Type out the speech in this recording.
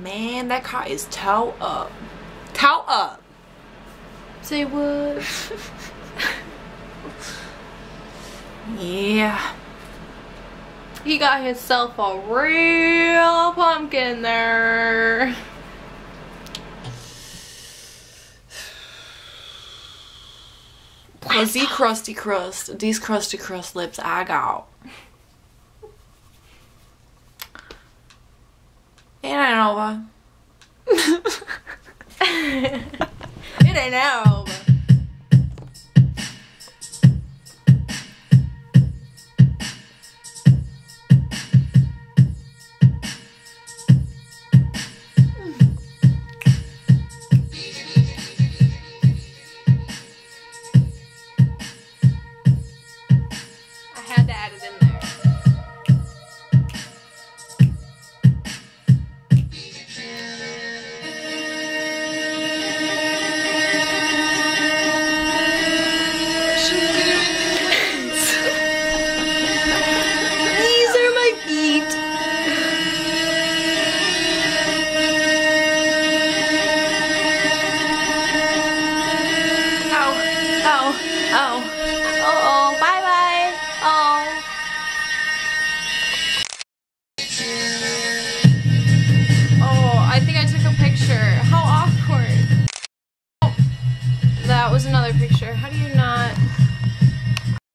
Man, that car is toe up. Toe up. Say what? Yeah. He got himself a real pumpkin there. Plus the crusty crust, these crusty crust lips I got. It ain't over. It ain't out. Oh, oh. Oh, bye bye. Oh. Oh, I think I took a picture. How awkward. Oh, that was another picture. How do you not?